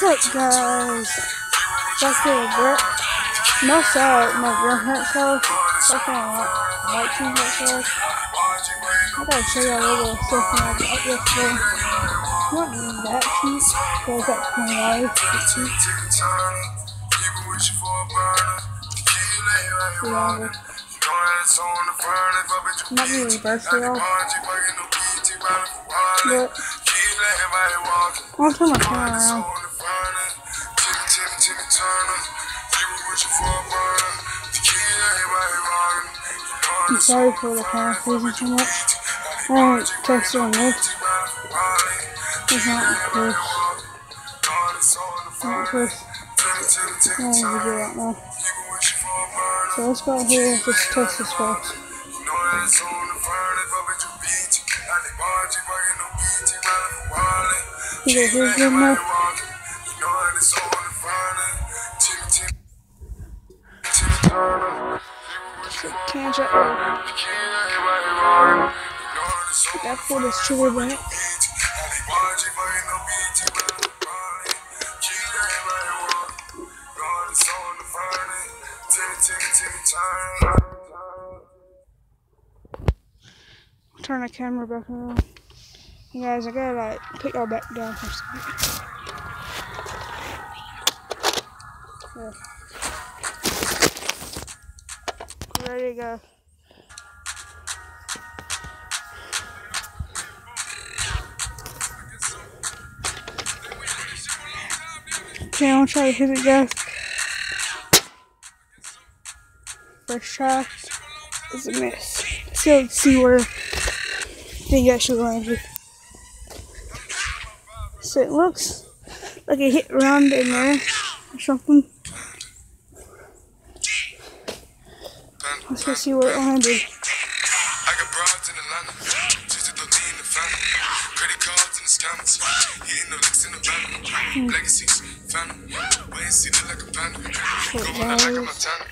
What's up, guys? To the brick. No side, my house. Back on a white team house. I gotta show y'all a little when I got yesterday. Not that cheap, but like twenty dollars. It's cheap. Yeah, not really it all. But I'll turn my camera. I'm sorry for the camera freezing too much. I haven't tested on this. It's not close. Not close. I don't to do that now. So let's go out here and just test this first. You guys hear good Can't shut up. That foot is trigger back. Turn the camera back around. You guys, I gotta like put y'all back down for a second. Yeah. Ready you go. Okay, gonna try to hit it, guys. First try is a miss. So, let's go see where thing actually landed. So it looks like it hit around in there or something. Let's go see landed. I got broads in Atlanta. Just to throw in the family. Credit cards in the scammers. Hitting the licks in the van. Hmm. Legacies, phantom. Wait and see, look like a panda. Going out like a Montana.